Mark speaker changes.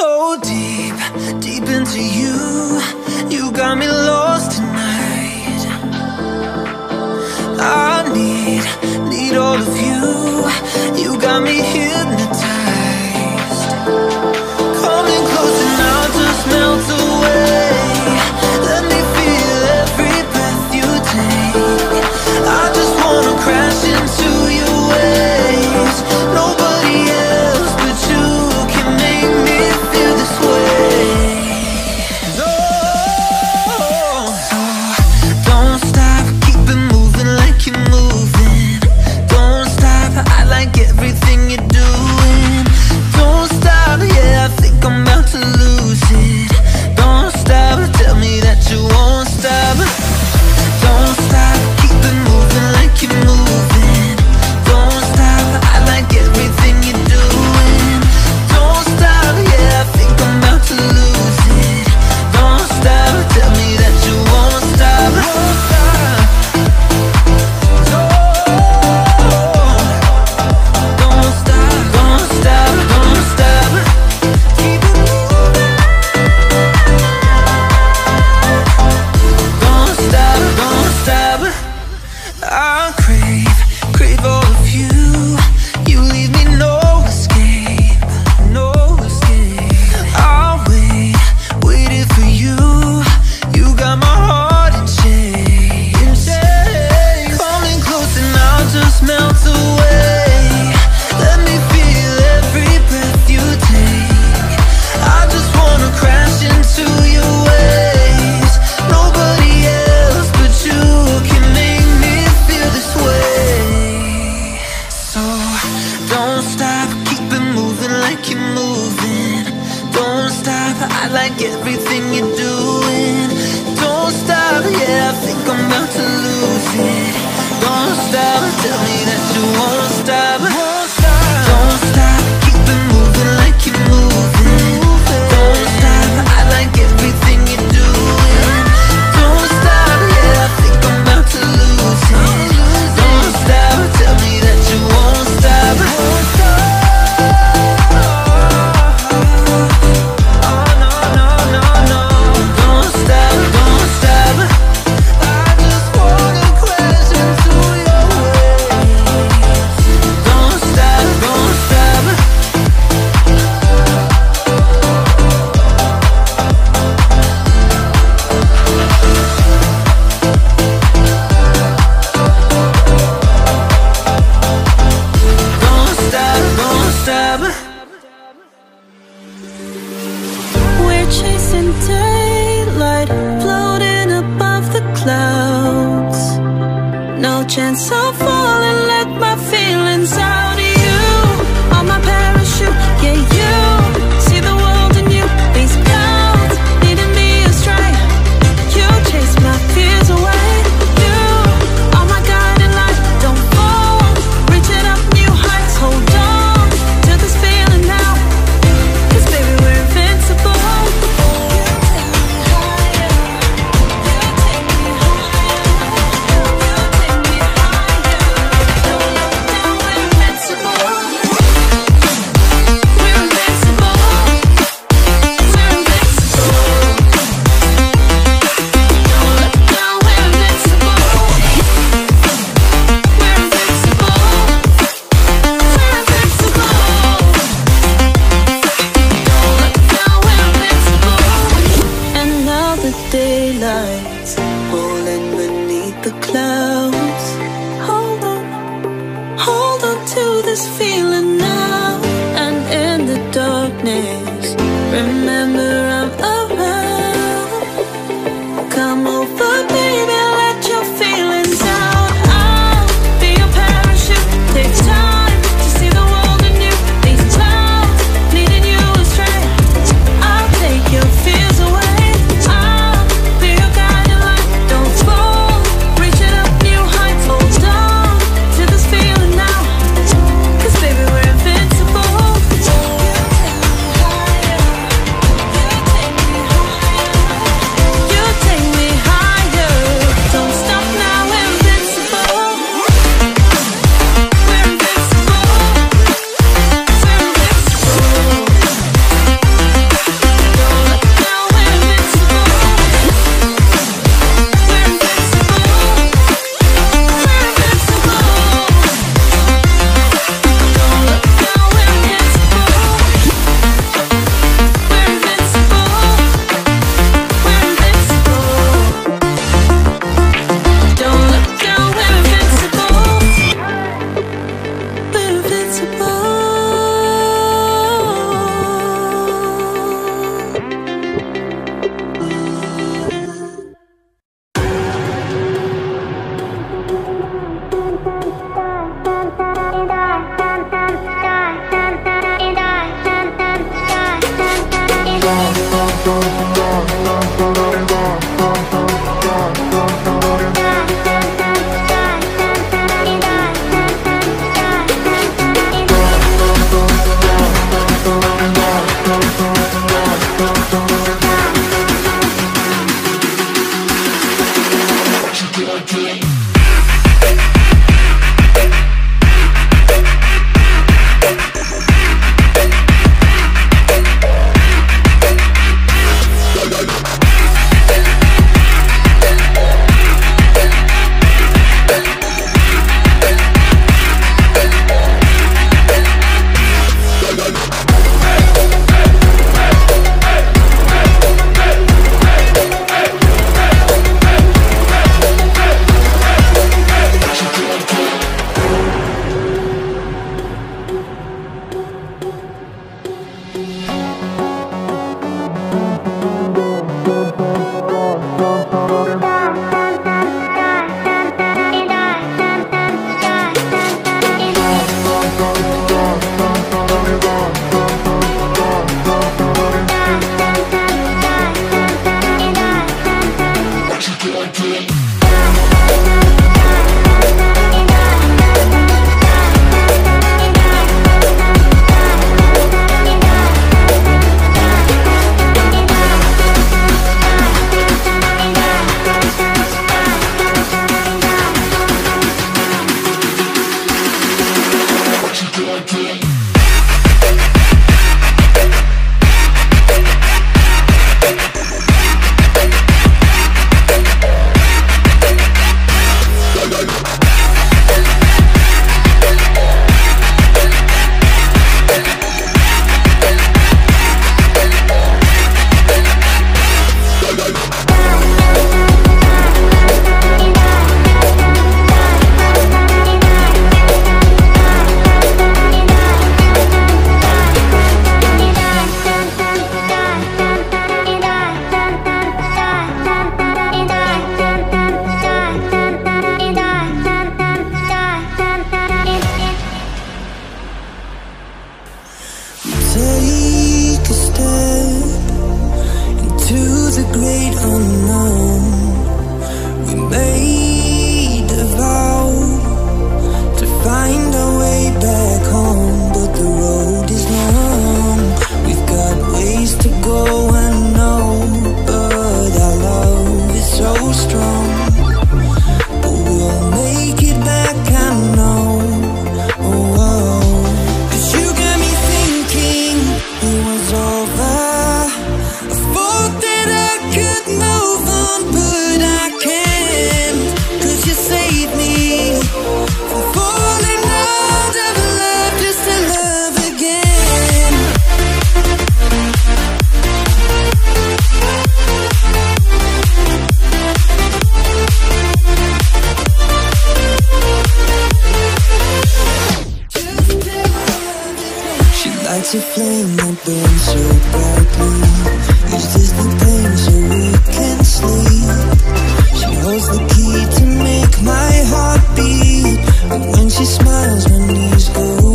Speaker 1: So deep, deep into you. You got me lost tonight. I need, need all of you. You got me here. like everything you're doing. Don't stop, yeah, I think I'm about to lose it. Don't stop, tell me
Speaker 2: patience happiness. Remember.
Speaker 1: It's a flame that burns so brightly Is this the pain so we can sleep? She holds the key to make my heart beat And when she smiles, my knees go